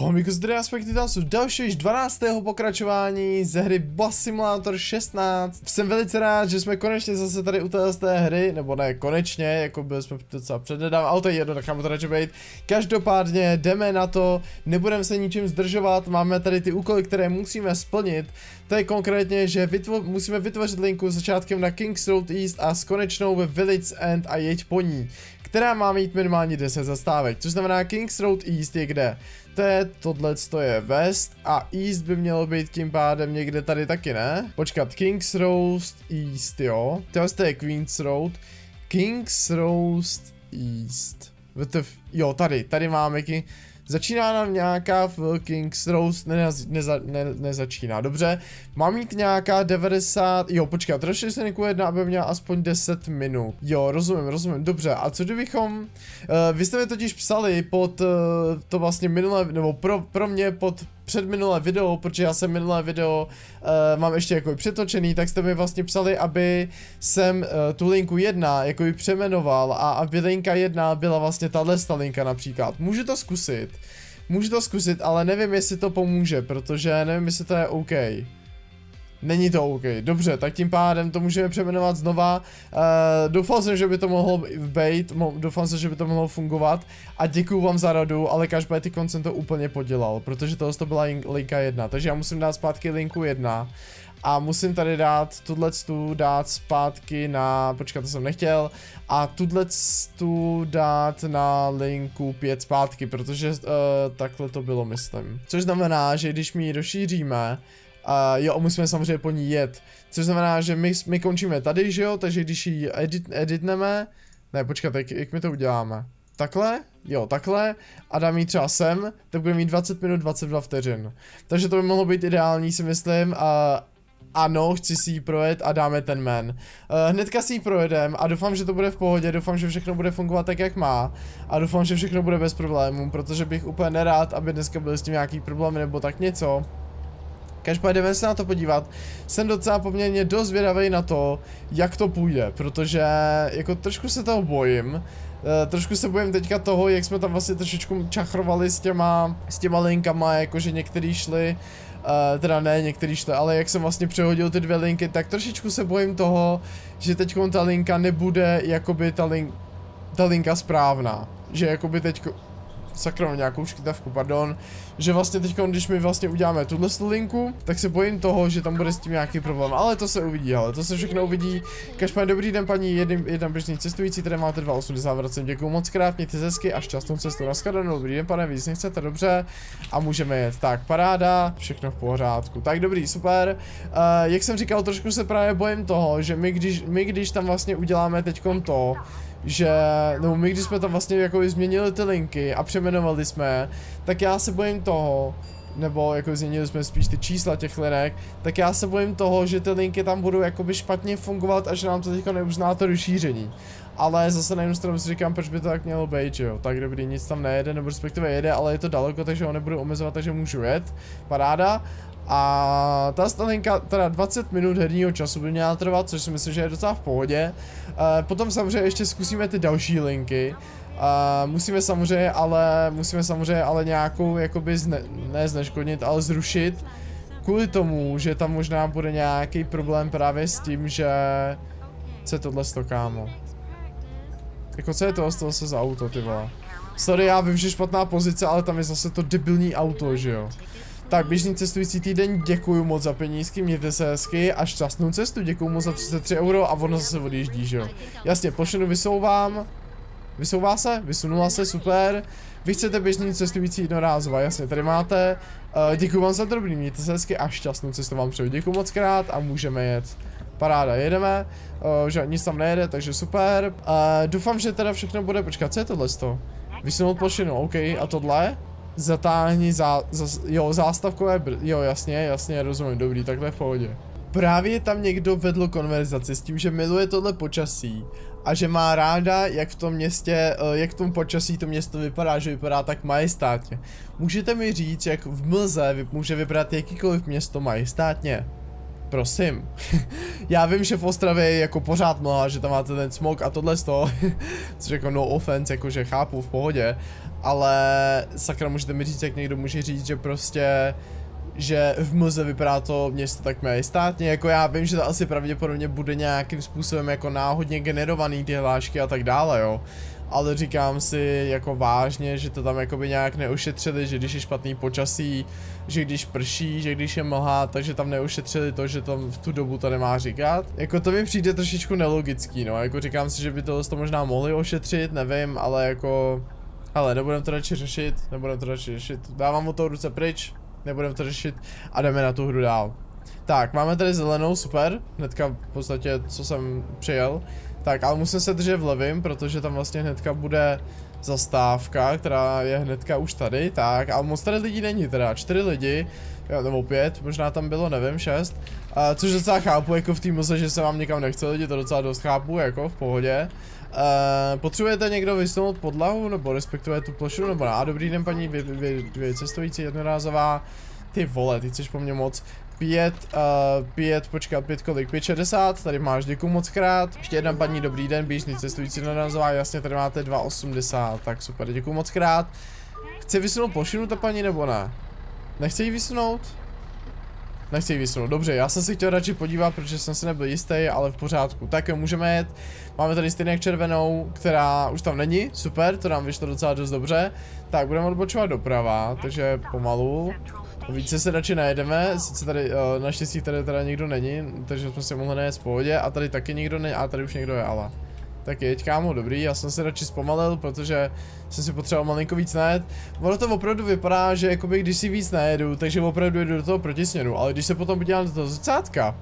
Homiku zde aspekty tam jsou další již 12. pokračování ze hry Boss Simulator 16. Jsem velice rád, že jsme konečně zase tady u téhle té hry, nebo ne konečně, jako byli jsme docela přednedám, ale to je jedno, necháme to radši být. Každopádně jdeme na to, nebudeme se ničím zdržovat, máme tady ty úkoly, které musíme splnit. To je konkrétně, že vytvo musíme vytvořit linku začátkem na Kings Road East a s konečnou ve Village End a jeď po ní která má mít minimálně 10 zastávek, což znamená Kings Road East je kde? To je, tohle to je West a East by mělo být tím pádem někde tady taky, ne? Počkat, Kings Road East, jo? To je Queens Road, Kings Road East. Jo, tady, tady máme King... Začíná nám nějaká Kings Rose, ne, ne, ne, nezačíná, dobře. Mám mít nějaká 90, jo počkat, trošku se někoho jedna, aby měla aspoň 10 minut. Jo, rozumím, rozumím, dobře, a co kdybychom, uh, vy jste mi totiž psali pod uh, to vlastně minulé, nebo pro, pro mě pod předminulé video, protože já jsem minulé video uh, mám ještě jako přetočený, tak jste mi vlastně psali, aby jsem uh, tu linku 1 jako přemenoval a aby linka 1 byla vlastně tahle linka například. Můžu to zkusit. Můžu to zkusit, ale nevím, jestli to pomůže, protože nevím, jestli to je OK. Není to OK. Dobře, tak tím pádem to můžeme přejmenovat znova. Uh, doufal jsem, že by to mohlo být, doufal jsem, že by to mohlo fungovat a děkuju vám za radu, ale každopádně ty jsem to úplně podělal, protože tohle to byla linka 1, takže já musím dát zpátky linku 1 a musím tady dát tuhle tu dát zpátky na, počkat, to jsem nechtěl, a tuhle tu dát na linku 5 zpátky, protože uh, takhle to bylo, myslím. Což znamená, že když mi ji rozšíříme, a jo, musíme samozřejmě po ní jet. Což znamená, že my, my končíme tady, že jo, takže když ji edit, editneme, ne, počkat, jak, jak my to uděláme? Takhle? Jo, takhle. A dám ji třeba sem, tak bude mít 20 minut 22 vteřin. Takže to by mohlo být ideální, si myslím. A ano, chci si ji projet a dáme ten man. Uh, hnedka si ji projedem a doufám, že to bude v pohodě, doufám, že všechno bude fungovat tak, jak má. A doufám, že všechno bude bez problémů, protože bych úplně nerád, aby dneska byly s tím nějaký problémy nebo tak něco. Každopádně jdeme se na to podívat. Jsem docela poměrně dost vědavý na to, jak to půjde, protože jako trošku se toho bojím. Uh, trošku se bojím teďka toho, jak jsme tam vlastně trošičku čachrovali s těma, s těma linkama, jakože některý šli, uh, teda ne některý šli, ale jak jsem vlastně přehodil ty dvě linky, tak trošičku se bojím toho, že teď ta linka nebude jakoby ta, link, ta linka správná. Že jakoby teď sakra, nějakou škytavku, pardon, že vlastně teď, když my vlastně uděláme tuhle linku, tak se bojím toho, že tam bude s tím nějaký problém, ale to se uvidí, ale to se všechno uvidí. Každopádně dobrý den, paní, jeden, jeden běžný cestující, tady máte 2,80 vracím, děkuji moc krát, mějte hezky a šťastnou cestu na shledanou, dobrý den, pane, víc nechcete, dobře, a můžeme jet, tak, paráda, všechno v pořádku, tak dobrý, super, uh, jak jsem říkal, trošku se právě bojím toho, že my když, my když tam vlastně uděláme teď to, že, no my když jsme tam vlastně jako změnili ty linky a přeměnovali jsme, tak já se bojím toho, nebo jako změnili jsme spíš ty čísla těch linek, tak já se bojím toho, že ty linky tam budou jakoby špatně fungovat a že nám to teďka neuzná to rozšíření. Ale zase na jednu stranu si říkám, proč by to tak mělo být, že jo, tak dobrý, nic tam nejede, nebo respektive jede, ale je to daleko, takže ho nebudu omezovat, takže můžu jet, paráda. A ta stalinka, teda 20 minut herního času by měla trvat, což si myslím, že je docela v pohodě. Uh, potom samozřejmě ještě zkusíme ty další linky. Uh, musíme samozřejmě ale, musíme samozřejmě ale nějakou, jakoby zne, ne zneškodnit, ale zrušit. Kvůli tomu, že tam možná bude nějaký problém právě s tím, že... Je tohle sto, kámo? Jako co je to, toho se za auto, ty vole? Sorry, já vím, že špatná pozice, ale tam je zase to debilní auto, že jo? Tak, běžný cestující týden, děkuji moc za penízky, mějte se hezky a šťastnou cestu, děkuji moc za 33 euro a ono zase odjíždí, že jo. Jasně, plošinu vysouvám. Vysouvá se? Vysunula se, super. Vy chcete běžný cestující jednorázová, jasně, tady máte. Uh, děkuji vám za drobný, mějte se hezky a šťastnou cestu vám přeju. Děkuji moc krát a můžeme jet. Paráda, jedeme, uh, že nic tam nejede, takže super. Uh, doufám, že teda všechno bude, počkat, co je tohle to? Vysunout plošinu, OK, a tohle? zatáhni za, za, jo, zástavkové br jo, jasně, jasně, rozumím, dobrý, takhle v pohodě. Právě tam někdo vedl konverzaci s tím, že miluje tohle počasí a že má ráda, jak v tom městě, eh, jak v tom počasí to město vypadá, že vypadá tak majestátně. Můžete mi říct, jak v mlze může vypadat jakýkoliv město majestátně? prosím. Já vím, že v Ostravě je jako pořád mlha, že tam máte ten smog a tohle z toho, což jako no offense, jakože chápu v pohodě, ale sakra můžete mi říct, jak někdo může říct, že prostě že v Mlze vypadá to město tak méně státně, jako já vím, že to asi pravděpodobně bude nějakým způsobem jako náhodně generovaný ty hlášky a tak dále, jo. Ale říkám si jako vážně, že to tam jakoby nějak neušetřili, že když je špatný počasí, že když prší, že když je mlha, takže tam neušetřili to, že tam v tu dobu to nemá říkat. Jako to mi přijde trošičku nelogický, no, jako říkám si, že by to, to možná mohli ošetřit, nevím, ale jako... Ale nebudem to radši řešit, nebudem to radši řešit, dávám mu to ruce pryč, nebudeme to řešit a jdeme na tu hru dál. Tak, máme tady zelenou, super, hnedka v podstatě, co jsem přijel. Tak, ale musím se držet v levým, protože tam vlastně hnedka bude zastávka, která je hnedka už tady, tak, ale moc tady lidí není teda, čtyři lidi, nebo pět, možná tam bylo, nevím, šest, uh, což docela chápu, jako v týmu že se vám někam nechce lidi, to docela dost chápu, jako v pohodě. Potřebujete někdo vysnout podlahu, nebo respektuje tu plošinu, nebo na dobrý den paní, dvě, dvě, dvě cestující jednorázová, ty vole, ty chceš po mně moc, pět, uh, pět, počkat, pět kolik, 5,60, tady máš, děkuji moc krát, ještě jedna paní, dobrý den, běžný cestující jednorázová, jasně, tady máte 2,80, tak super, děkuji moc krát, chce vysunout plošinu ta paní, nebo ne? Nechce ji vysunout? Nechci vysunout, dobře, já jsem si chtěl radši podívat, protože jsem si nebyl jistý, ale v pořádku. Tak jo, můžeme jet. Máme tady stejně červenou, která už tam není, super, to nám vyšlo docela dost dobře. Tak, budeme odbočovat doprava, takže pomalu. Více se radši najedeme, sice tady, uh, naštěstí tady teda nikdo není, takže jsme si mohli najet v pohodě a tady taky nikdo není, a tady už někdo je, ale. Tak jeď kámo, dobrý, já jsem se radši zpomalil, protože jsem si potřeboval malinko víc najet. Ono to opravdu vypadá, že jakoby když si víc najedu, takže opravdu jedu do toho protisměru, ale když se potom podívám do toho zrcátka,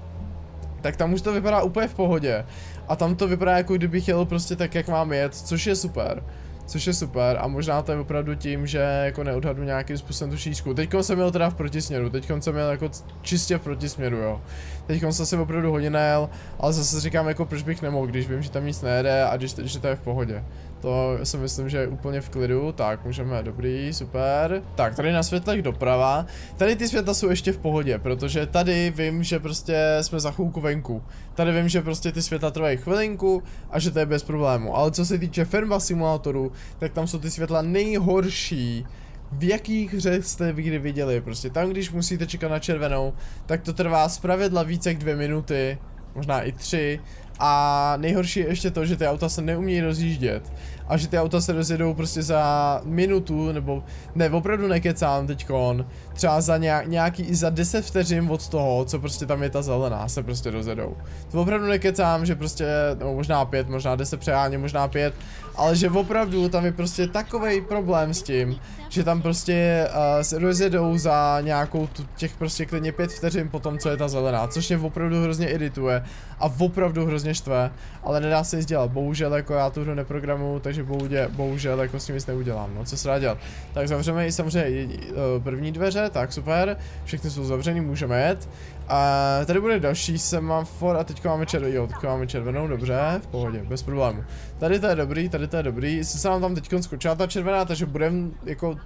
tak tam už to vypadá úplně v pohodě. A tam to vypadá jako kdybych jel prostě tak, jak mám jet, což je super což je super a možná to je opravdu tím, že jako neodhadu nějakým způsobem tu šířku. Teď jsem měl teda v protisměru, teď jsem měl jako čistě v protisměru, jo. Teď jsem se opravdu hodně najel, ale zase říkám jako proč bych nemohl, když vím, že tam nic nejede a když, že to je v pohodě. To si myslím, že je úplně v klidu, tak můžeme, dobrý, super. Tak, tady na světlech doprava. Tady ty světla jsou ještě v pohodě, protože tady vím, že prostě jsme za chvilku venku. Tady vím, že prostě ty světla trvají chvilinku a že to je bez problému. Ale co se týče firma simulátoru, tak tam jsou ty světla nejhorší v jakých hře jste kdy viděli, prostě tam když musíte čekat na červenou, tak to trvá zpravidla více jak dvě minuty, možná i tři a nejhorší je ještě to, že ty auta se neumějí rozjíždět a že ty auta se rozjedou prostě za minutu, nebo ne, opravdu nekecám teďkon, třeba za nějak, nějaký, i za 10 vteřin od toho, co prostě tam je ta zelená, se prostě rozjedou. To opravdu nekecám, že prostě, no možná 5, možná 10 přejáně, možná 5, ale že opravdu tam je prostě takový problém s tím, že tam prostě uh, se rozjedou za nějakou tu, těch prostě klidně 5 vteřin po tom, co je ta zelená, což mě opravdu hrozně irituje a opravdu hrozně štve, ale nedá se nic dělat, bohužel jako já tu hru neprogramuju, takže bohužel, bohužel jako s tím nic neudělám, no co se dá dělat. Tak zavřeme i samozřejmě uh, první dveře, tak super, všechny jsou zavřený, můžeme jet. A tady bude další semafor a teď máme červenou, jo, teď máme červenou, dobře, v pohodě, bez problému. Tady to je dobrý, tady to je dobrý, se nám tam teď skočila ta červená, takže budeme jako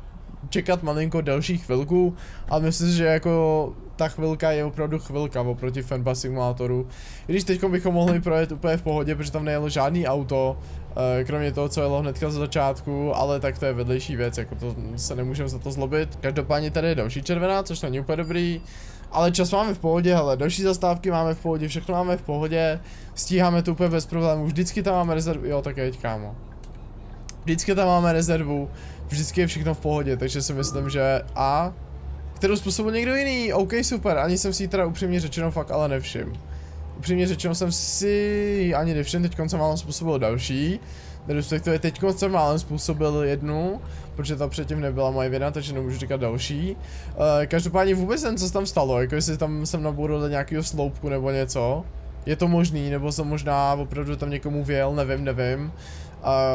čekat malinko delší chvilku, ale myslím si, že jako ta chvilka je opravdu chvilka oproti Fanba simulátoru. I když teď bychom mohli projet úplně v pohodě, protože tam nejelo žádný auto, eh, kromě toho, co jelo hnedka z začátku, ale tak to je vedlejší věc, jako to se nemůžeme za to zlobit. Každopádně tady je další červená, což není úplně dobrý. Ale čas máme v pohodě, hele, další zastávky máme v pohodě, všechno máme v pohodě, stíháme to úplně bez problémů, vždycky tam máme rezervu, jo, tak jeď kámo. Vždycky tam máme rezervu, vždycky je všechno v pohodě, takže si myslím, že A, kterou způsobil někdo jiný, OK, super, ani jsem si ji teda upřímně řečeno fakt ale nevšim. Upřímně řečeno jsem si ani nevšim, teď jsem málem způsobil další, respektive teď jsem málem způsobil jednu, protože ta předtím nebyla moje vina, takže nemůžu říkat další. Uh, každopádně vůbec nevím, co se tam stalo, jako jestli tam jsem naboural nějakého sloupku nebo něco. Je to možný, nebo jsem možná opravdu tam někomu věl, nevím, nevím.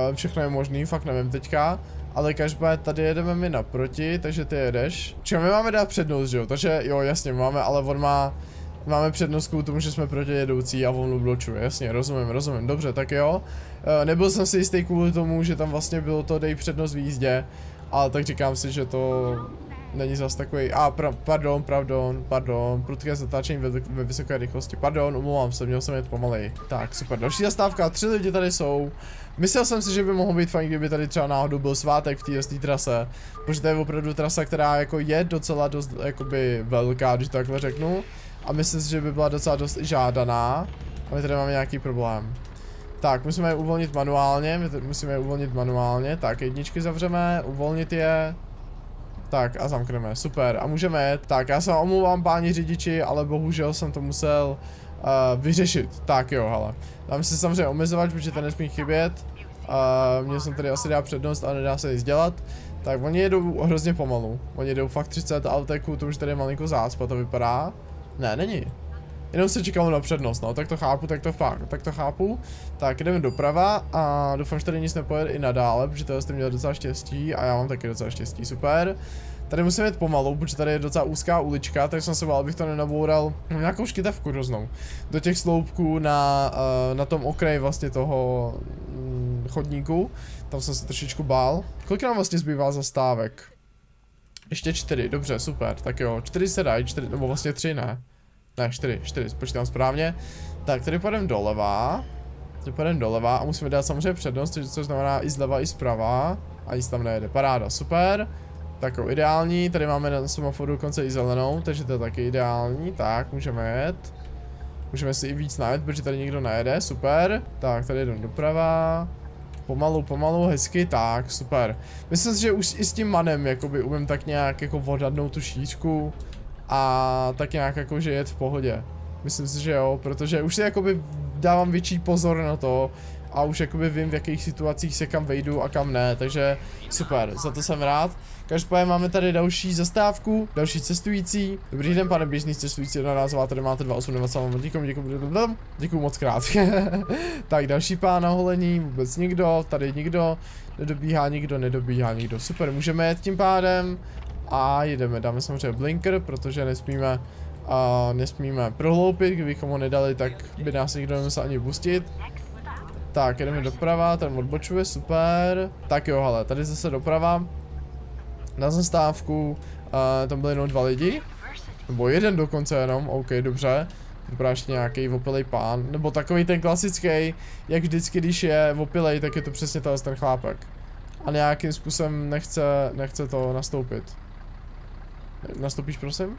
Uh, všechno je možný, fakt nevím teďka. Ale každopádně tady jedeme my naproti, takže ty jedeš. Čeho my máme dát přednost, že jo? Takže jo, jasně, máme, ale on má... Máme přednost k tomu, že jsme proti jedoucí a on ubločuje, jasně, rozumím, rozumím, dobře, tak jo. E, nebyl jsem si jistý kvůli tomu, že tam vlastně bylo to dej přednost v jízdě, ale tak říkám si, že to není zas takový, a pra, pardon, pardon, pardon, prudké zatáčení ve, ve vysoké rychlosti, pardon, omlouvám se, měl jsem jet pomalej. Tak, super, další zastávka, tři lidi tady jsou. Myslel jsem si, že by mohlo být fajn, kdyby tady třeba náhodou byl svátek v té trase, protože to je opravdu trasa, která jako je docela dost, jakoby velká, když to takhle řeknu. A myslím si, že by byla docela dost žádaná. A my tady máme nějaký problém. Tak, musíme je uvolnit manuálně, my musíme je uvolnit manuálně, tak jedničky zavřeme, uvolnit je. Tak a zamkneme, super a můžeme jet. Tak já se omlouvám páni řidiči, ale bohužel jsem to musel uh, vyřešit. Tak jo, hele. Dám si samozřejmě omezovat, protože to nesmí chybět. Uh, měl jsem tady asi dát přednost, ale nedá se nic dělat. Tak oni jedou hrozně pomalu. Oni jedou fakt 30 alteku, to už tady je malinko zácpa, to vypadá. Ne, není. Jenom se čekalo na přednost, no, tak to chápu, tak to fakt, tak to chápu. Tak jdeme doprava a doufám, že tady nic nepojede i nadále, protože tady jste měli docela štěstí a já mám taky docela štěstí, super. Tady musíme jít pomalu, protože tady je docela úzká ulička, tak jsem se bál, abych to nenaboural nějakou škytavku hroznou. Do těch sloupků na, uh, na tom okraji vlastně toho um, chodníku, tam jsem se trošičku bál. Kolik nám vlastně zbývá zastávek? Ještě čtyři, dobře, super, tak jo, čtyři se dají, čtyři, nebo vlastně tři ne. Ne, čtyři, čtyři, počítám správně. Tak, tady půjdeme doleva. Tady půjdeme doleva a musíme dát samozřejmě přednost, což znamená i zleva, i zprava. A nic tam nejede, paráda, super. Tak jo, ideální, tady máme na semaforu dokonce i zelenou, takže to je taky ideální, tak můžeme jet. Můžeme si i víc najet, protože tady nikdo nejede, super. Tak, tady jdem doprava. Pomalu, pomalu, hezky, tak, super. Myslím si, že už i s tím manem, jakoby umím tak nějak jako odhadnout tu šířku a tak nějak jako, že jet v pohodě. Myslím si, že jo, protože už si jakoby dávám větší pozor na to a už jakoby vím, v jakých situacích se kam vejdu a kam ne, takže super, za to jsem rád. Každopádně máme tady další zastávku, další cestující. Dobrý den, pane běžný cestující, narazová, tady máte 2890, děkuji, děkuji, děkuji moc krát. tak další pán na holení, vůbec nikdo, tady nikdo, nedobíhá nikdo, nedobíhá nikdo, super, můžeme jet tím pádem. A jedeme, dáme samozřejmě blinker, protože nesmíme, uh, nesmíme prohloupit, kdybychom ho nedali, tak by nás nikdo nemusel ani pustit. Tak, jedeme doprava, ten odbočuje, super. Tak jo, hele, tady zase doprava. Na zastávku, uh, tam byly jenom dva lidi. Nebo jeden dokonce jenom, OK, dobře. Vypadá ještě nějaký opilej pán, nebo takový ten klasický, jak vždycky, když je opilej, tak je to přesně ten chlápek. A nějakým způsobem nechce, nechce to nastoupit. Nastoupíš, prosím?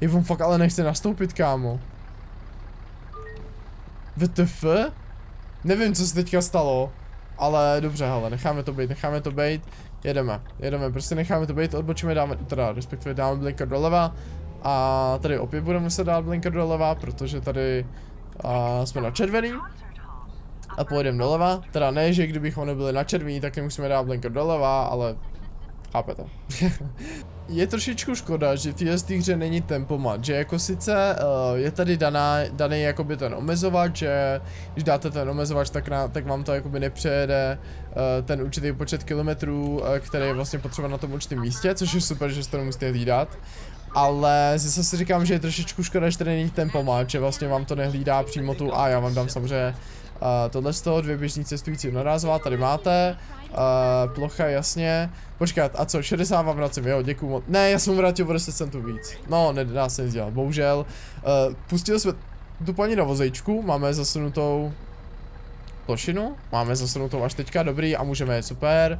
Je on fakt ale nechce nastoupit, kámo. VTF? Nevím, co se teďka stalo. Ale dobře, hele, necháme to být, necháme to být. Jedeme, jedeme, prostě necháme to být, odbočíme, dáme, teda respektive dáme blinker doleva. A tady opět budeme muset dát blinker doleva, protože tady a, jsme na červený. A pojedeme doleva, teda ne, že kdybychom nebyli na červený, tak nemusíme dát blinker doleva, ale Chápete. je trošičku škoda, že v této hře není tempomat, že jako sice uh, je tady daná, daný jakoby ten omezovač, že když dáte ten omezovač, tak, na, tak vám to jakoby nepřejede uh, ten určitý počet kilometrů, uh, který je vlastně potřeba na tom určitém místě, což je super, že se to nemusíte hlídat. Ale zase si říkám, že je trošičku škoda, že tady není tempomat, že vlastně vám to nehlídá přímo tu a já vám dám samozřejmě uh, tohle z toho, dvě běžní cestující narazová, tady máte. Uh, plocha, jasně. Počkat, a co, 60 vám vracím, jo, děkuju moc. Ne, já jsem mu vrátil o 10 centů víc. No, nedá se nic dělat, bohužel. Uh, pustil jsme tu paní na vozejčku, máme zasunutou plošinu, máme zasunutou až teďka, dobrý, a můžeme super.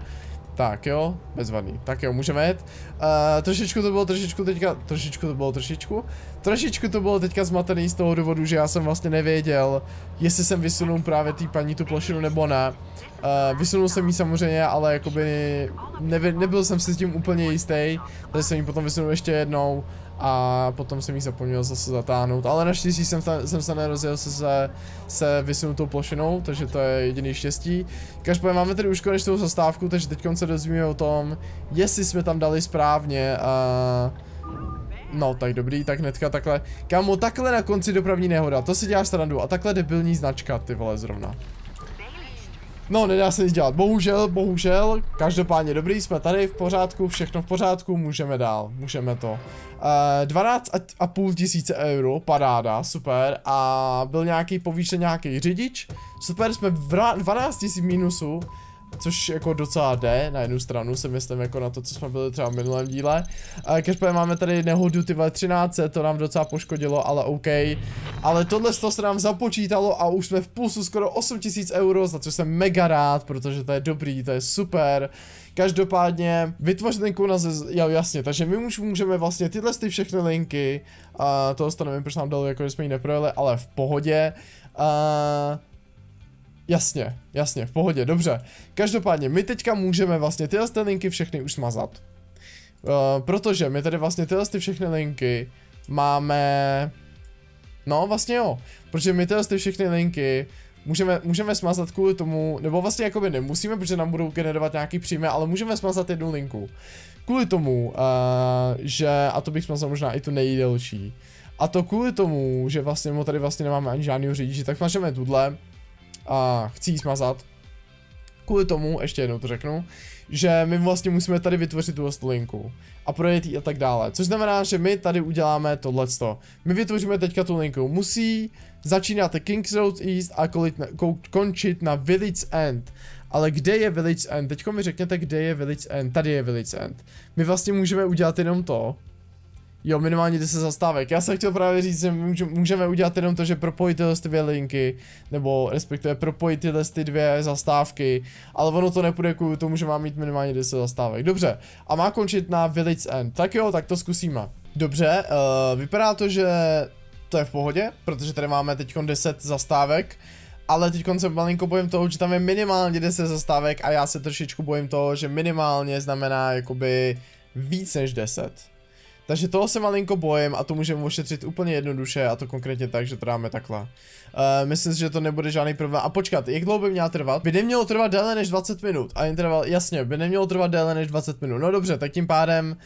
Tak jo, bezvadný. Tak jo, můžeme jet. Uh, trošičku to bylo trošičku teďka, trošičku to bylo trošičku. Trošičku to bylo teďka zmatený z toho důvodu, že já jsem vlastně nevěděl, jestli jsem vysunul právě té paní tu plošinu nebo ne. Uh, vysunul jsem ji samozřejmě, ale jakoby nevě, nebyl jsem si s tím úplně jistý, takže jsem ji potom vysunul ještě jednou a potom jsem ji zapomněl zase zatáhnout, ale naštěstí jsem, jsem se nerozjel se, se, se vysunutou plošinou, takže to je jediný štěstí. Každopádně máme tady už konečnou zastávku, takže teď se dozvíme o tom, jestli jsme tam dali správně uh, No, tak dobrý, tak hnedka takhle. Kamo, takhle na konci dopravní nehoda, to si děláš srandu a takhle debilní značka, ty vole zrovna. No, nedá se nic dělat, bohužel, bohužel, každopádně dobrý, jsme tady v pořádku, všechno v pořádku, můžeme dál, můžeme to. Uh, eh, 12 a půl tisíce euro, paráda, super, a byl nějaký povýšen nějaký řidič, super, jsme v 12 tisíc minusu, což jako docela jde na jednu stranu, si myslím jako na to, co jsme byli třeba v minulém díle. Každopádně máme tady nehodu ty 13, to nám docela poškodilo, ale OK. Ale tohle to se nám započítalo a už jsme v plusu skoro 8000 euro, za co jsem mega rád, protože to je dobrý, to je super. Každopádně vytvořit linku na zez... jo jasně, takže my už můžeme vlastně tyhle ty všechny linky, uh, toho nevím, proč nám dalo, jako že jsme ji neprojeli, ale v pohodě. Uh, Jasně, jasně, v pohodě, dobře. Každopádně, my teďka můžeme vlastně tyhle ty linky všechny už smazat. Uh, protože my tady vlastně tyhle ty všechny linky máme... No, vlastně jo, protože my tyhle ty všechny linky můžeme, můžeme smazat kvůli tomu, nebo vlastně jakoby nemusíme, protože nám budou generovat nějaký příjmy, ale můžeme smazat jednu linku. Kvůli tomu, uh, že, a to bych smazal možná i tu nejdelší, a to kvůli tomu, že vlastně tady vlastně nemáme ani žádný řidiče, tak smažeme tuhle, a chci ji smazat. Kvůli tomu, ještě jednou to řeknu, že my vlastně musíme tady vytvořit tu linku a projet ji a tak dále. Což znamená, že my tady uděláme tohleto. My vytvoříme teďka tu linku. Musí začínat Kings Road East a končit na Village End. Ale kde je Village End? Teďko mi řekněte, kde je Village End. Tady je Village End. My vlastně můžeme udělat jenom to, Jo, minimálně 10 zastávek. Já jsem chtěl právě říct, že můžeme udělat jenom to, že propojit tyhle dvě linky, nebo respektive propojit tyhle ty dvě zastávky, ale ono to nepůjde kvůli tomu, že má mít minimálně 10 zastávek. Dobře, a má končit na Village End. Tak jo, tak to zkusíme. Dobře, uh, vypadá to, že to je v pohodě, protože tady máme teď 10 zastávek, ale teď se malinko bojím toho, že tam je minimálně 10 zastávek a já se trošičku bojím toho, že minimálně znamená jakoby víc než 10. Takže toho se malinko bojím a to můžeme ošetřit úplně jednoduše a to konkrétně tak, že to dáme takhle. Uh, myslím si, že to nebude žádný problém. A počkat, jak dlouho by měla trvat? By nemělo trvat déle než 20 minut. A interval, jasně, by nemělo trvat déle než 20 minut. No dobře, tak tím pádem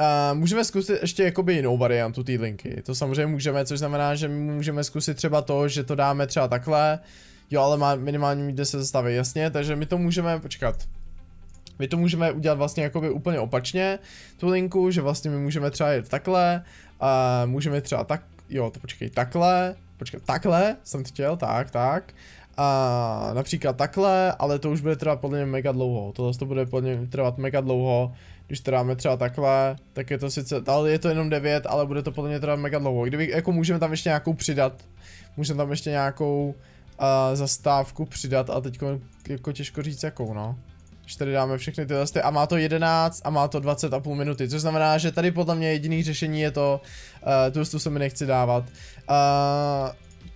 Uh, můžeme zkusit ještě jakoby jinou variantu té linky, to samozřejmě můžeme, což znamená, že můžeme zkusit třeba to, že to dáme třeba takhle, jo, ale má minimálně mít 10 zastavy, jasně, takže my to můžeme, počkat, my to můžeme udělat vlastně jakoby úplně opačně, tu linku, že vlastně my můžeme třeba jít takhle, a můžeme třeba tak, jo, to počkej, takhle, počkej, takhle jsem chtěl, tak, tak, a například takhle, ale to už bude trvat podle mě mega dlouho, tohle to bude podle mě trvat mega dlouho, když to dáme třeba takhle, tak je to sice, ale je to jenom 9, ale bude to podle mě trvat mega dlouho, kdyby, jako můžeme tam ještě nějakou přidat, můžeme tam ještě nějakou uh, zastávku přidat a teď jako těžko říct jakou, no. Když tady dáme všechny ty listy a má to 11 a má to 20 a půl minuty, což znamená, že tady podle mě jediný řešení je to, uh, tu listu se mi nechci dávat. Uh,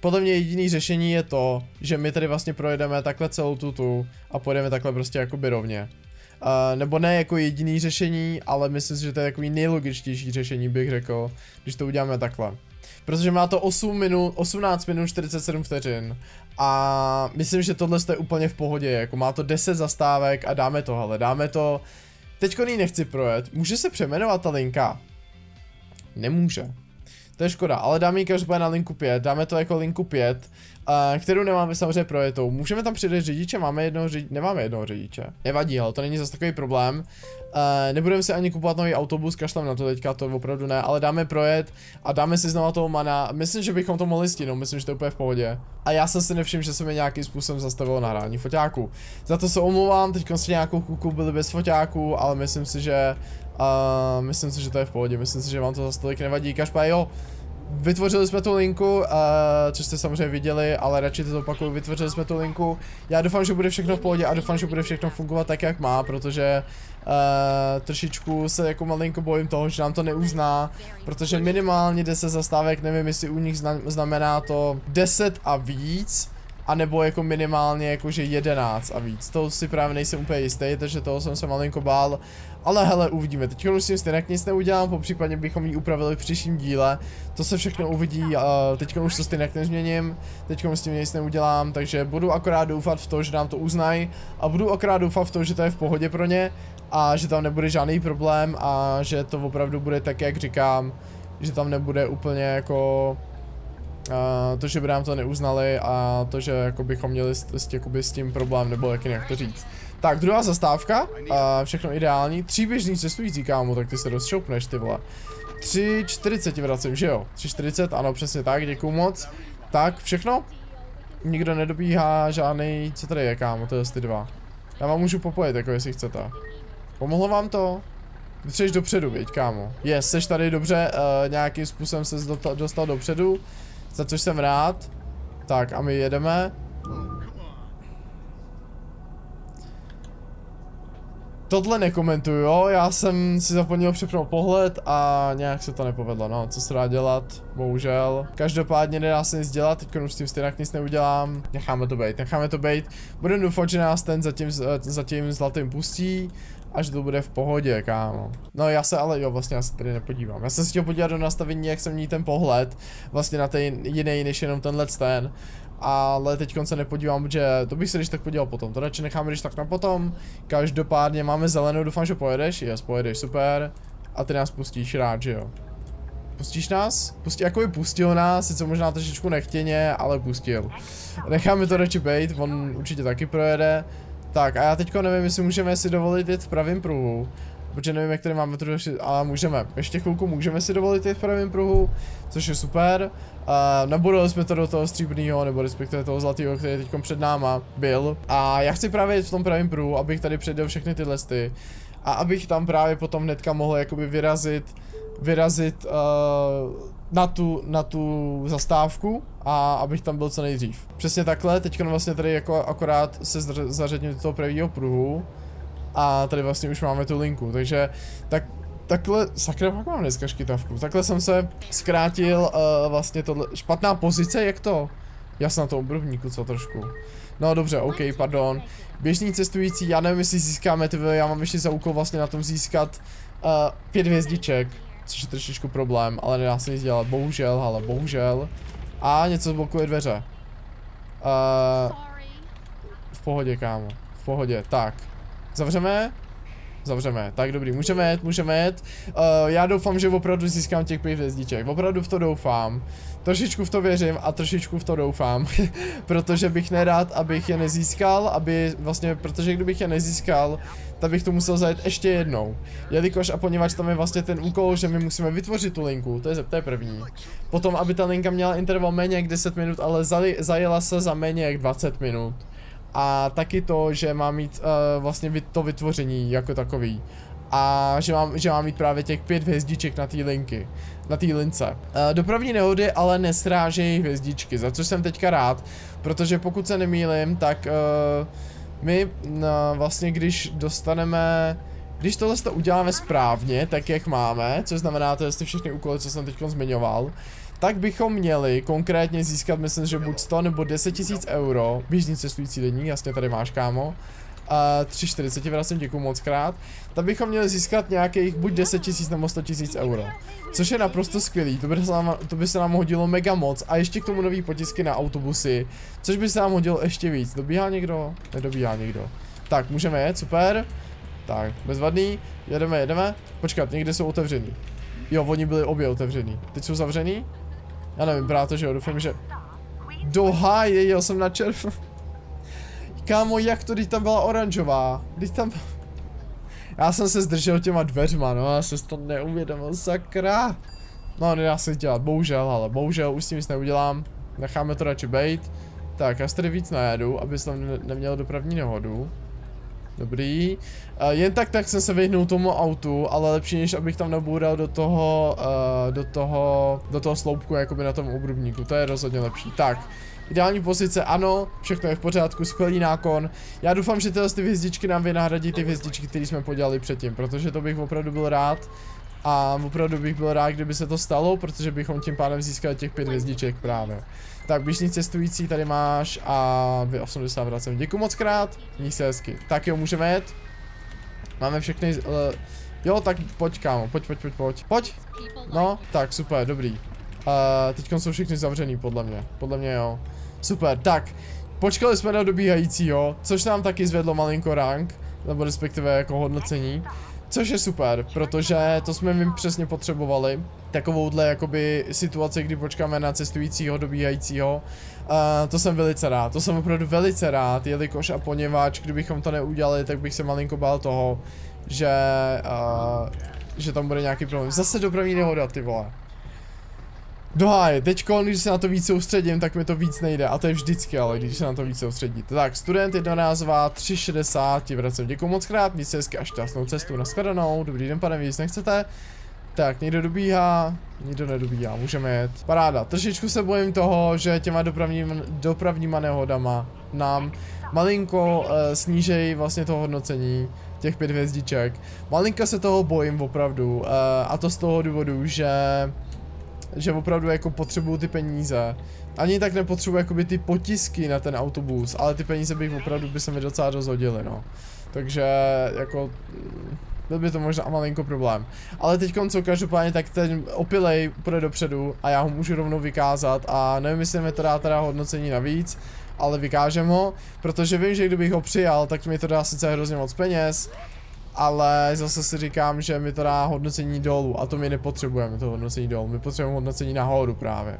podle mě jediný řešení je to, že my tady vlastně projedeme takhle celou tutu a pojedeme takhle prostě jakoby rovně. Uh, nebo ne jako jediný řešení, ale myslím si, že to je takový nejlogičtější řešení bych řekl, když to uděláme takhle. Protože má to 8 minut, 18 minut 47 vteřin. A myslím, že tohle je úplně v pohodě, jako má to 10 zastávek a dáme to, hele, dáme to, teďko ní nechci projet, může se přeměnovat ta linka? Nemůže. To je škoda, ale dáme ji každopádně na linku 5, dáme to jako linku 5, uh, kterou nemáme samozřejmě projetou. Můžeme tam přidat řidiče, máme jednoho řidiče, nemáme jednoho řidiče. Nevadí, ale to není zase takový problém. Uh, nebudeme si ani kupovat nový autobus, kašlem na to teďka, to opravdu ne, ale dáme projet a dáme si znovu toho mana. Myslím, že bychom to mohli stihnout, myslím, že to je úplně v pohodě. A já jsem si nevšiml, že se mi nějakým způsobem zastavilo nahrání foťáku. Za to se omlouvám, teď si nějakou chvilku byli bez foťáku, ale myslím si, že uh, myslím si, že to je v pohodě, myslím si, že vám to za tolik nevadí. Kašpa, jo, Vytvořili jsme tu linku, uh, což jste samozřejmě viděli, ale radši to opakuju, vytvořili jsme tu linku. Já doufám, že bude všechno v pohodě a doufám, že bude všechno fungovat tak, jak má, protože uh, trošičku se jako malinko bojím toho, že nám to neuzná, protože minimálně 10 zastávek, nevím, jestli u nich znamená to 10 a víc, a nebo jako minimálně jakože 11 a víc. To si právě nejsem úplně jistý, takže toho jsem se malinko bál. Ale hele, uvidíme. Teď už s tím stejně nic neudělám, po případě bychom ji upravili v příštím díle. To se všechno uvidí, a teď už to stejně nezměním, teď s tím nic neudělám, takže budu akorát doufat v to, že nám to uznají a budu akorát doufat v to, že to je v pohodě pro ně a že tam nebude žádný problém a že to opravdu bude tak, jak říkám, že tam nebude úplně jako Uh, to, že by nám to neuznali a to, že jako bychom měli s, s, jakoby, s tím problém, nebo jak jinak to říct. Tak, druhá zastávka, uh, všechno ideální. Tří běžný cestující, kámo, tak ty se rozšoupneš, ty vole. 3.40 ti vracím, že jo? 3.40, ano, přesně tak, děkuju moc. Tak, všechno? Nikdo nedobíhá žádný, co tady je, kámo, to je ty dva. Já vám můžu popojit, jako jestli chcete. Pomohlo vám to? Potřebuješ dopředu, viď, kámo. Je, yes, seš tady dobře, uh, nějakým způsobem se dostal dopředu, za což jsem rád. Tak a my jedeme. Tohle nekomentuju, jo, já jsem si zapomněl přepnout pohled a nějak se to nepovedlo, no, co se dá dělat, bohužel. Každopádně nedá se nic dělat, teď už s tím stejně nic neudělám, necháme to být, necháme to být. Budeme doufat, že nás ten zatím, zatím zlatým pustí, až to bude v pohodě, kámo. No já se ale, jo, vlastně já se tady nepodívám. Já jsem si chtěl podívat do nastavení, jak jsem měl ten pohled, vlastně na ten jiný, než jenom tenhle ten ale teď se nepodívám, že to bych se když tak podíval potom, to radši necháme když tak na potom, každopádně máme zelenou, doufám, že pojedeš, yes, pojedeš, super, a ty nás pustíš rád, že jo. Pustíš nás? Pustí, jako by pustil nás, sice možná trošičku nechtěně, ale pustil. Necháme to radši být, on určitě taky projede. Tak a já teďko nevím, jestli můžeme si dovolit jít v pravém pruhu. Protože nevím, jak tady máme to ale můžeme. Ještě chvilku můžeme si dovolit jít v pravém pruhu, což je super. Uh, nabudili jsme to do toho stříbrného, nebo respektive toho zlatého, který teď před náma byl. A já chci právě jít v tom pravém pruhu, abych tady předěl všechny ty lesty. A abych tam právě potom hnedka mohl jakoby vyrazit, vyrazit uh, na, tu, na tu zastávku a abych tam byl co nejdřív. Přesně takhle, teď vlastně tady jako akorát se zařadím do toho pravého pruhu a tady vlastně už máme tu linku, takže tak takhle, sakra, jak mám dneska škytavku, takhle jsem se zkrátil uh, vlastně tohle, špatná pozice, jak to? Já jsem na tom obrubníku, co trošku. No dobře, OK, pardon. Běžný cestující, já nevím, jestli získáme ty, já mám ještě za úkol vlastně na tom získat uh, pět hvězdiček, což je trošičku problém, ale nedá se nic dělat, bohužel, ale bohužel. A něco zblokuje dveře. Uh, v pohodě, kámo, v pohodě, tak. Zavřeme? Zavřeme. Tak dobrý, můžeme jet, můžeme jet. Uh, já doufám, že opravdu získám těch pět hvězdiček. Opravdu v to doufám. Trošičku v to věřím a trošičku v to doufám. protože bych nerád, abych je nezískal, aby vlastně, protože kdybych je nezískal, tak bych to musel zajet ještě jednou. Jelikož a poněvadž tam je vlastně ten úkol, že my musíme vytvořit tu linku, to je, to je první. Potom, aby ta linka měla interval méně jak 10 minut, ale zajela se za méně jak 20 minut a taky to, že mám mít uh, vlastně to vytvoření jako takový a že mám, že mám mít právě těch pět hvězdiček na té linky, na té lince. Uh, dopravní nehody ale nesrážejí hvězdičky, za co jsem teďka rád, protože pokud se nemýlim, tak uh, my no, vlastně když dostaneme, když tohle to uděláme správně, tak jak máme, což znamená to, jestli všechny úkoly, co jsem teď zmiňoval, tak bychom měli konkrétně získat, myslím, že buď 100 nebo 10 tisíc euro, běžný cestující denní, jasně tady máš kámo, a 340 vracím, děkuji moc krát, tak bychom měli získat nějakých buď 10 tisíc nebo 100 tisíc euro. Což je naprosto skvělý, to by, se nám, to by se nám hodilo mega moc a ještě k tomu nový potisky na autobusy, což by se nám hodilo ještě víc. Dobíhá někdo? Nedobíhá někdo. Tak, můžeme jet, super. Tak, bezvadný, jedeme, jedeme. Počkat, někde jsou otevřený. Jo, oni byli obě otevřený. Teď jsou zavřený? Já nevím, právě to, že jo, doufám, že... Do háje, jel jsem na červ. Kámo, jak to, když tam byla oranžová? Když tam... Já jsem se zdržel těma dveřma, no, já se to neuvědomil, sakra. No, nedá se dělat, bohužel, ale bohužel už s tím nic neudělám. Necháme to radši bejt. Tak, já se tady víc najedu, aby jsem neměl dopravní nehodu. Dobrý. Uh, jen tak tak jsem se vyhnul tomu autu, ale lepší než abych tam nabůral do toho, uh, do toho, do toho sloupku jakoby na tom obrubníku, to je rozhodně lepší. Tak, ideální pozice, ano, všechno je v pořádku, skvělý nákon. Já doufám, že tyhle ty hvězdičky nám vynahradí ty hvězdičky, které jsme podělali předtím, protože to bych opravdu byl rád. A opravdu bych byl rád, kdyby se to stalo, protože bychom tím pádem získali těch pět hvězdiček právě. Tak, běžný cestující tady máš a 280 vracím. Děkuji moc krát, měj se hezky. Tak jo, můžeme jet. Máme všechny, jo, tak pojď kámo, pojď, pojď, pojď, pojď. Pojď. No, tak super, dobrý. Uh, teď jsou všechny zavřený, podle mě. Podle mě jo. Super, tak. Počkali jsme na dobíhajícího, což nám taky zvedlo malinko rank, nebo respektive jako hodnocení. Což je super, protože to jsme my přesně potřebovali. Takovouhle jakoby situaci, kdy počkáme na cestujícího, dobíhajícího. Uh, to jsem velice rád, to jsem opravdu velice rád, jelikož a poněvadž, kdybychom to neudělali, tak bych se malinko bál toho, že, uh, že tam bude nějaký problém. Zase dopravní nehoda, ty vole. Doháje, teďko, když se na to víc soustředím, tak mi to víc nejde. A to je vždycky, ale když se na to víc soustředíte. Tak, student jednorázová, 3,60, vracím. Děkuji moc krát, mějte se hezky a šťastnou cestu, nashledanou. Dobrý den, pane, víc nechcete? Tak, někdo dobíhá, nikdo nedobíhá, můžeme jet. Paráda, trošičku se bojím toho, že těma dopravním, dopravníma nehodama nám malinko uh, snížejí vlastně to hodnocení těch pět hvězdiček. Malinka se toho bojím opravdu uh, a to z toho důvodu, že že opravdu jako potřebuju ty peníze. Ani tak nepotřebuji jakoby ty potisky na ten autobus, ale ty peníze bych opravdu by se mi docela dost hodily, no. Takže jako byl by to možná malinko problém. Ale teď co každopádně tak ten opilej půjde dopředu a já ho můžu rovnou vykázat a nevím jestli mi to dá teda hodnocení navíc, ale vykážem ho, protože vím, že kdybych ho přijal, tak mi to dá sice hrozně moc peněz, ale zase si říkám, že mi to dá hodnocení dolů a to my nepotřebujeme to hodnocení dolů, my potřebujeme hodnocení nahoru právě.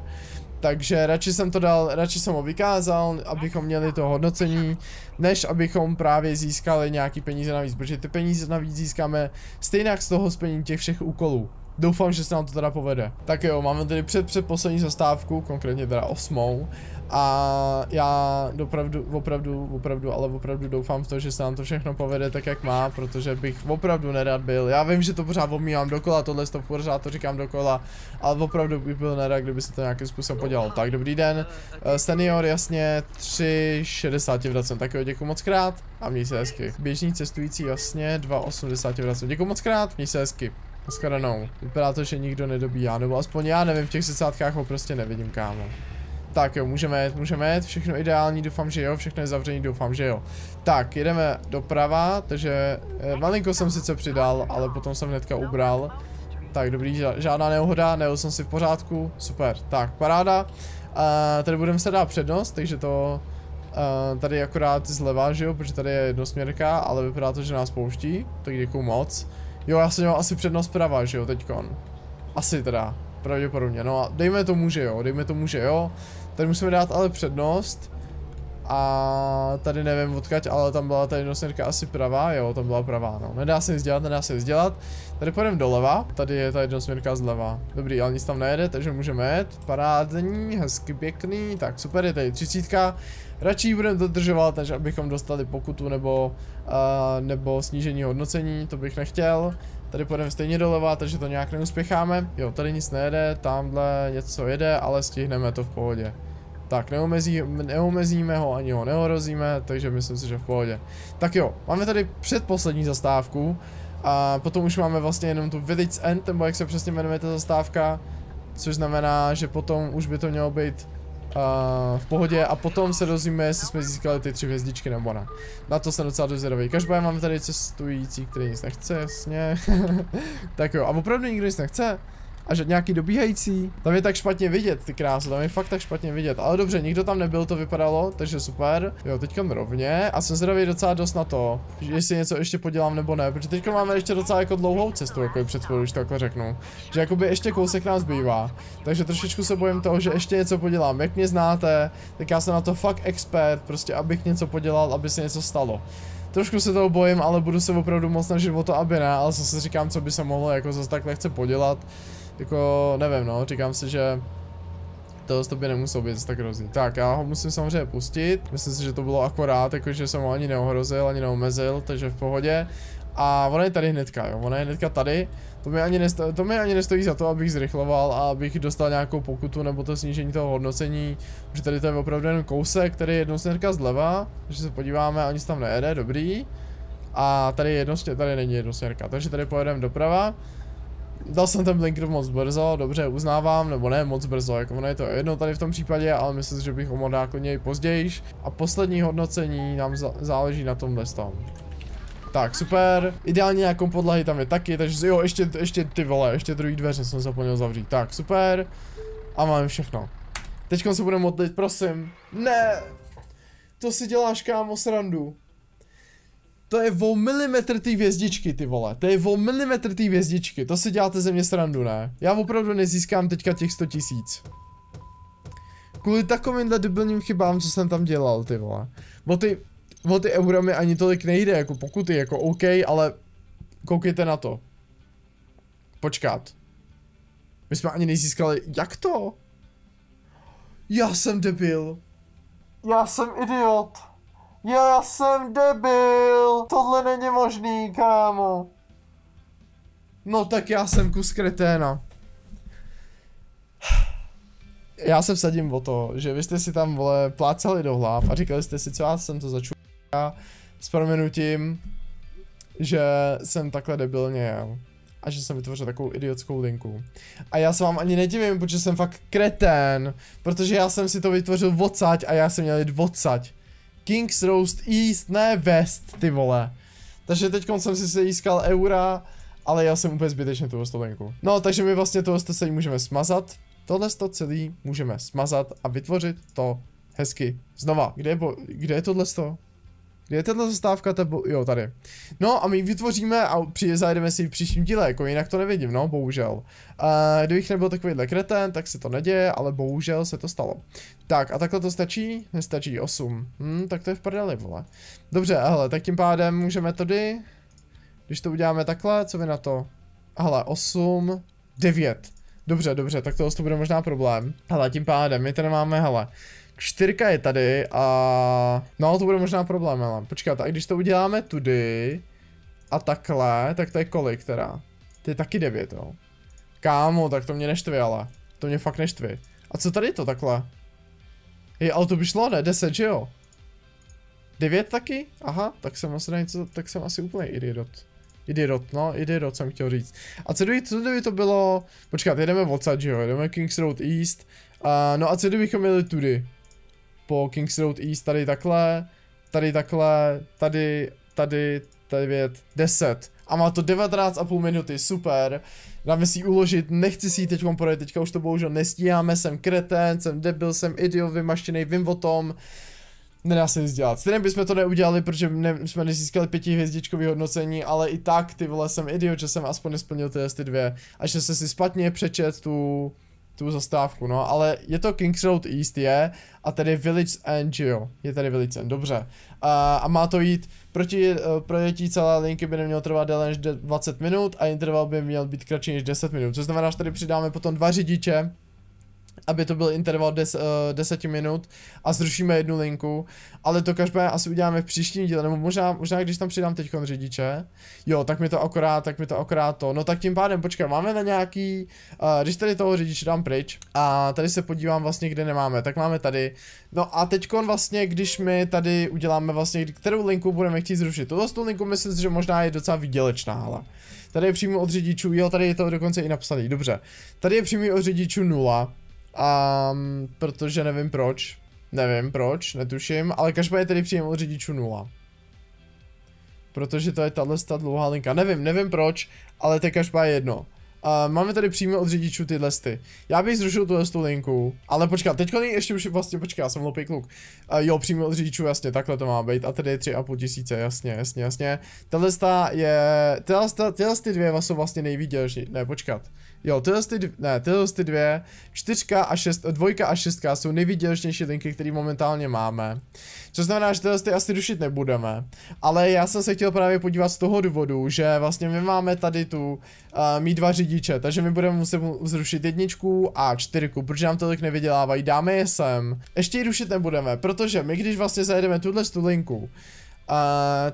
Takže radši jsem to dal, radši jsem ho vykázal, abychom měli to hodnocení, než abychom právě získali nějaký peníze navíc, protože ty peníze navíc získáme stejně z toho splnění těch všech úkolů. Doufám, že se nám to teda povede. Tak jo, máme tady před, před poslední zastávku, konkrétně teda osmou. A já opravdu, opravdu, opravdu, ale opravdu doufám v to, že se nám to všechno povede tak, jak má, protože bych opravdu nerad byl. Já vím, že to pořád omývám dokola, tohle to pořád to říkám dokola, ale opravdu bych byl nerad, kdyby se to nějakým způsobem podělal. Tak, dobrý den, eh, senior, jasně, 3,60 vracem, tak jo, děkuji moc krát a měj se hezky. Běžný cestující, jasně, 2,80 vracem, děkuji moc krát, měj se hezky. Shledanou. Vypadá to, že nikdo nedobíjá, nebo aspoň já nevím, v těch sesátkách ho prostě nevidím, kámo. Tak jo, můžeme jet, můžeme jet, všechno ideální, doufám, že jo, všechno je zavřený, doufám, že jo. Tak, jedeme doprava, takže eh, malinko jsem sice přidal, ale potom jsem hnedka ubral. Tak, dobrý, žádná nehoda, nejel jsem si v pořádku, super, tak, paráda. Uh, tady budeme se dát přednost, takže to uh, tady akorát zleva, že jo, protože tady je jednosměrka, ale vypadá to, že nás pouští, tak děkuju moc. Jo, já jsem měl asi přednost prava, že jo, teďkon. Asi teda, pravděpodobně, no a dejme tomu, že jo, dejme tomu, že jo. Tady musíme dát ale přednost. A tady nevím odkaď, ale tam byla ta jednosměrka asi pravá, jo, tam byla pravá, no. Nedá se nic dělat, nedá se nic dělat. Tady půjdeme doleva, tady je ta jednosměrka zleva. Dobrý, ale nic tam nejede, takže můžeme jet. Parádní, hezky pěkný, tak super, je tady třicítka. Radši budeme dodržovat, než abychom dostali pokutu nebo, uh, nebo snížení hodnocení, to bych nechtěl. Tady půjdeme stejně doleva, takže to nějak neuspěcháme. Jo, tady nic nejede, tamhle něco jede, ale stihneme to v pohodě. Tak, neomezí, neomezíme ho, ani ho neohrozíme, takže myslím si, že v pohodě. Tak jo, máme tady předposlední zastávku. A potom už máme vlastně jenom tu Village End, nebo jak se přesně jmenuje ta zastávka. Což znamená, že potom už by to mělo být uh, v pohodě a potom se dozvíme, jestli jsme získali ty tři hvězdičky nebo ne. Na to jsem docela dozvědavý. Každopádně máme tady cestující, který nic nechce, jasně. tak jo, a opravdu nikdo nic nechce? A že nějaký dobíhající. Tam je tak špatně vidět, ty krásy, tam je fakt tak špatně vidět. Ale dobře, nikdo tam nebyl, to vypadalo, takže super. Jo, teďka rovně a jsem zvědavý docela dost na to, že jestli něco ještě podělám nebo ne, protože teďka máme ještě docela jako dlouhou cestu, jako před chvíli, to jako řeknu. Že jakoby ještě kousek nás bývá. Takže trošičku se bojím toho, že ještě něco podělám. Jak mě znáte, tak já jsem na to fakt expert, prostě abych něco podělal, aby se něco stalo. Trošku se toho bojím, ale budu se opravdu moc snažit o to, aby ne, ale zase říkám, co by se mohlo jako zase tak lehce podělat jako nevím no, říkám si, že to by nemuselo být tak hrozný. Tak, já ho musím samozřejmě pustit, myslím si, že to bylo akorát, jakože jsem ho ani neohrozil, ani neomezil, takže v pohodě. A ona je tady hnedka, jo, ona je hnedka tady, to mi, ani nestojí, to mi ani nestojí za to, abych zrychloval a abych dostal nějakou pokutu nebo to snížení toho hodnocení, protože tady to je opravdu jen kousek, který je jednosměrka zleva, takže se podíváme, ani se tam nejede, dobrý. A tady, je jednosměr, tady není jednosměrka, takže tady pojedeme doprava. Dal jsem ten blinker moc brzo, dobře, uznávám, nebo ne moc brzo, jako ono je to jedno tady v tom případě, ale myslím, že bych ho mohl dát i později. A poslední hodnocení nám záleží na tomhle tom. Tak, super. Ideálně nějakou podlahy tam je taky, takže jo, ještě, ještě ty vole, ještě druhý dveře jsem zapomněl zavřít. Tak, super. A máme všechno. Teďka se budeme modlit, prosím. Ne! To si děláš kámo srandu. To je o milimetr té hvězdičky, ty vole. To je o milimetr té hvězdičky. To si děláte ze mě srandu, ne? Já opravdu nezískám teďka těch 100 tisíc. Kvůli takovýmhle debilním chybám, co jsem tam dělal, ty vole. O ty, o ty eura mi ani tolik nejde, jako pokuty, jako OK, ale koukejte na to. Počkat. My jsme ani nezískali, jak to? Já jsem debil. Já jsem idiot. Já jsem debil. Tohle není možný, kámo. No tak já jsem kus kreténa. Já se vsadím o to, že vy jste si tam, vole, plácali do hlav a říkali jste si, co já jsem to začal s proměnutím, že jsem takhle debilně jel a že jsem vytvořil takovou idiotskou linku. A já se vám ani nedivím, protože jsem fakt kretén, protože já jsem si to vytvořil odsaď a já jsem měl jít odsaď. King's Roast East, ne West, ty vole. Takže teď jsem si se získal eura, ale já jsem úplně zbytečně tu linku. No, takže my vlastně tohle celý můžeme smazat. Tohle to celý můžeme smazat a vytvořit to hezky znova. Kde je, bo kde je tohle to? Kde je tato zastávka, tebo, jo, tady. No a my vytvoříme a přijde zajdeme si v příštím díle, jako jinak to nevidím, no, bohužel. Uh, kdybych nebyl takovýhle kreten, tak se to neděje, ale bohužel se to stalo. Tak a takhle to stačí? Nestačí 8. Hm, tak to je v prdeli, vole. Dobře, hele, tak tím pádem můžeme tady, když to uděláme takhle, co vy na to? Hele, 8, 9. Dobře, dobře, tak to bude možná problém. Hele, tím pádem, my tady máme, hele, čtyřka je tady a... No, to bude možná problém, ale počkat, a když to uděláme tudy a takhle, tak to je kolik teda? To je taky devět, jo. Kámo, tak to mě neštví, ale. To mě fakt neštví. A co tady to takhle? Je, ale to by šlo, ne? Deset, že jo? Devět taky? Aha, tak jsem asi něco, tak jsem asi úplně idiot. Idiot, no, idiot jsem chtěl říct. A co kdyby, co kdyby to bylo, počkat, jedeme odsad, že jo, jedeme Kings Road East. Uh, no a co kdybychom měli tudy? Po Kings Road East, tady takhle, tady takhle, tady, tady, tady vět, 10. A má to 19,5 minuty, super. Dáme si ji uložit, nechci si ji teď projet, teďka už to bohužel nestíháme, jsem kretén, jsem debil, jsem idiot, vymaštěný, vím o tom. Nedá se nic dělat. Stejně bychom to neudělali, protože ne, jsme nezískali pětihvězdičkový hodnocení, ale i tak, ty vole, jsem idiot, že jsem aspoň nesplnil ty, dvě. A že se si špatně přečet tu tu zastávku, no, ale je to Kings Road East je a tady Village End, jo, je tady Village End, dobře. A, a má to jít, proti uh, projetí celé linky by nemělo trvat déle než 20 minut a interval by měl být kratší než 10 minut, což znamená, že tady přidáme potom dva řidiče, aby to byl interval 10 uh, eh, minut a zrušíme jednu linku, ale to každé asi uděláme v příštím díle, nebo možná, možná když tam přidám teď řidiče, jo, tak mi to akorát, tak mi to akorát to, no tak tím pádem, počkej, máme na nějaký, uh, když tady toho řidiče dám pryč a tady se podívám vlastně, kde nemáme, tak máme tady, no a teď vlastně, když my tady uděláme vlastně, kterou linku budeme chtít zrušit, tuhle tu linku myslím že možná je docela výdělečná, ale tady je přímo od řidičů, jo, tady je to dokonce i napsaný, dobře, tady je přímo od řidičů 0, Um, protože nevím proč. Nevím proč, netuším, ale každopádně tedy příjem od řidičů nula. Protože to je tahle dlouhá linka. Nevím, nevím proč, ale to je každopádně jedno. Uh, máme tady přímo od řidičů ty lesty. Já bych zrušil tuhle tu linku, ale počkat, teď ještě už vlastně počkej, já jsem lopý kluk. Uh, jo, přímo od řidičů, jasně, takhle to má být. A tady je 3,5 tisíce, jasně, jasně, jasně. Tahle je, tyhle, tyhle ty dvě jsou vlastně nejvídělší, ne, počkat. Jo, tyhle ty, ne, tyhle ty dvě, čtyřka a šest, dvojka a šestka jsou nejvýdělečnější linky, které momentálně máme. Co znamená, že tyhle ty asi rušit nebudeme. Ale já jsem se chtěl právě podívat z toho důvodu, že vlastně my máme tady tu uh, mít dva řidiče, takže my budeme muset zrušit jedničku a čtyřku, protože nám tolik nevydělávají, dáme je sem. Ještě ji rušit nebudeme, protože my když vlastně zajedeme tuhle tu linku, Uh,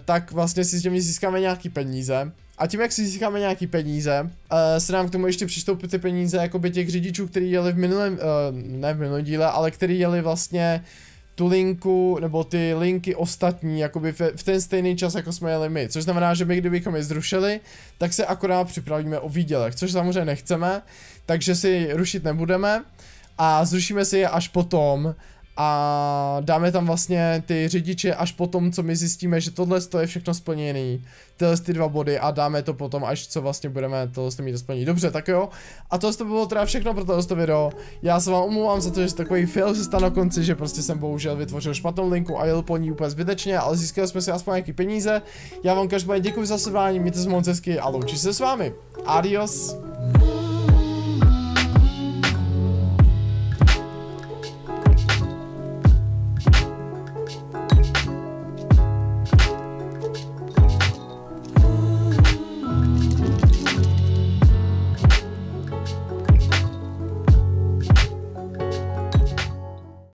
tak vlastně si s těmi získáme nějaký peníze a tím, jak si získáme nějaký peníze, uh, se nám k tomu ještě přistoupit ty peníze jakoby těch řidičů, kteří jeli v minulém, uh, ne v minulém díle, ale kteří jeli vlastně tu linku, nebo ty linky ostatní, jakoby v, v ten stejný čas, jako jsme jeli my. Což znamená, že my kdybychom je zrušili, tak se akorát připravíme o výdělek, což samozřejmě nechceme, takže si rušit nebudeme a zrušíme si je až potom, a dáme tam vlastně ty řidiče až potom, co my zjistíme, že tohle je všechno splněný, tyhle ty dva body a dáme to potom, až co vlastně budeme tohle mít splněný. Dobře, tak jo. A tohle to bylo teda všechno pro tohle video. Já se vám omlouvám za to, že takový fail se stal na konci, že prostě jsem bohužel vytvořil špatnou linku a jel po ní úplně zbytečně, ale získali jsme si aspoň nějaký peníze. Já vám každopádně děkuji za sledování, mějte se moc hezky a loučí se s vámi. Adios.